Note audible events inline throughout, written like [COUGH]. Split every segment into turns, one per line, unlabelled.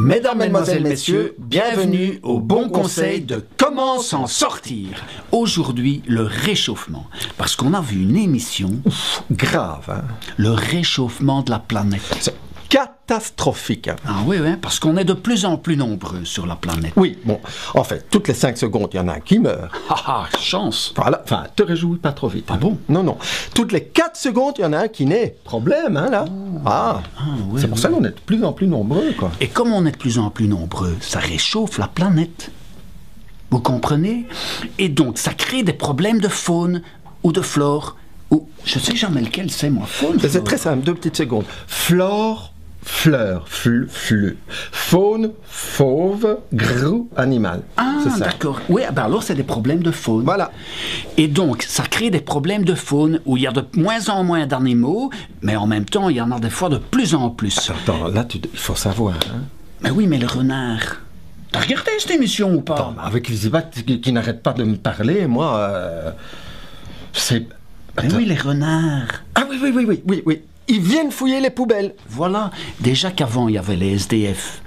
Mesdames, Mesdemoiselles, Messieurs, bienvenue au bon conseil de comment s'en sortir. Aujourd'hui, le réchauffement. Parce qu'on a vu une émission,
Grave, hein.
le réchauffement de la planète.
C'est catastrophique. hein.
Ah oui, oui, parce qu'on est de plus en plus nombreux sur la planète.
Oui, bon, en fait, toutes les 5 secondes, il y en a un qui meurt.
Ah ah, chance.
Voilà, enfin, te réjouis pas trop vite.
Ah
hein.
bon?
Non, non. Toutes les 4 secondes, il y en a un qui naît. Problème, hein, là Ah,
oui,
c'est pour ça qu'on est de plus en plus nombreux, quoi.
Et comme on est de plus en plus nombreux, ça réchauffe la planète. Vous comprenez? Et donc, ça crée des problèmes de faune ou de flore. Ou, je sais jamais lequel c'est, moi. Faune,
C'est très simple, deux petites secondes. Flore, fleur, fl, fleu. Faune, fauve, grou, animal.
Ah,
c'est ça.
d'accord. Oui, ah ben alors c'est des problèmes de faune.
Voilà.
Et donc, ça crée des problèmes de faune où il y a de moins en moins d'animaux, mais en même temps, il y en a des fois de plus en plus.
Attends, là, tu- il faut savoir. Hein.
Mais oui, mais le renard. T'as regardé cette émission ou pas?
Attends, mais avec Elisabeth qui, qui n'arrête pas de me parler, moi, euh, c'est...
Mais oui, les renards.
Ah oui, oui, oui, oui, oui, oui. Ils viennent fouiller les poubelles.
Voilà. Déjà qu'avant, il y avait les SDF.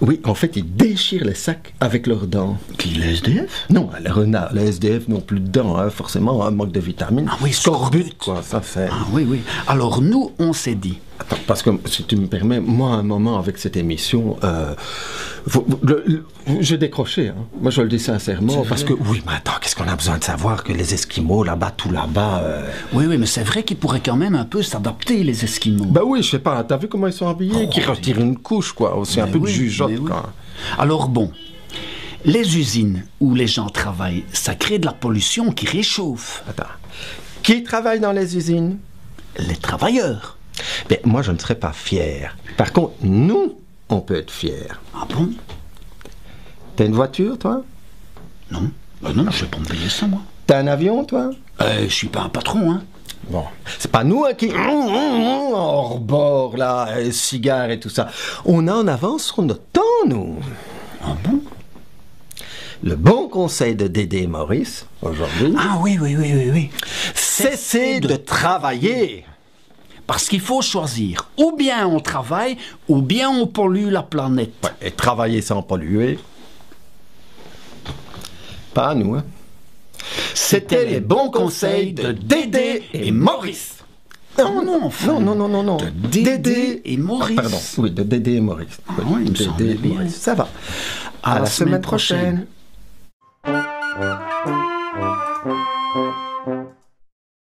Oui, en fait, ils déchirent les sacs avec leurs dents.
Qui, les SDF
Non, les renards, les SDF n'ont plus de dents, hein, forcément, un manque de vitamines.
Ah oui,
scorbut, quoi, ça fait...
Ah oui, oui. Alors nous, on s'est dit.
Attends, parce que si tu me permets, moi, à un moment avec cette émission, euh, vous- vous- le- le- j'ai décroché. hein. Moi, je le dis sincèrement, parce que oui, mais attends, qu'est-ce qu'on a besoin de savoir que les Esquimaux là-bas, tout là-bas. euh,
Oui, oui, mais c'est vrai qu'ils pourraient quand même un peu s'adapter, les Esquimaux.
Bah oui, je sais pas. T'as vu comment ils sont habillés
Oh,
Qui retirent une couche, quoi. C'est un peu de
oui,
jugeote,
oui.
quoi.
Alors bon, les usines où les gens travaillent, ça crée de la pollution qui réchauffe
Attends. Qui travaille dans les usines?
Les travailleurs.
Ben, moi, je ne serais pas fier. Par contre, nous, on peut être fiers.
Ah bon?
T'as une voiture, toi?
Non Ben non, je vais pas me payer ça, moi.
T'as un avion, toi?
Euh, je suis pas un patron, hein.
Bon, c'est pas nous hein, qui [COUGHS] hors bord là, euh, cigares et tout ça. On a en avance sur notre temps, nous.
Ah bon?
Le bon conseil de Dédé et Maurice aujourd'hui,
Ah oui, oui, oui, oui, oui.
cessez de travailler.
Parce qu'il faut choisir. Ou bien on travaille, ou bien on pollue la planète.
Ouais, et travailler sans polluer. Pas à nous, hein.
C'était les bons conseils de Dédé et Maurice. Oh non, enfin.
Non, non, non, non, non.
De Dédé et Maurice.
Pardon, oui, de Dédé et Maurice.
Ah oui, il
Dédé et. Maurice. Ça va.
À la semaine prochaine.
prochaine.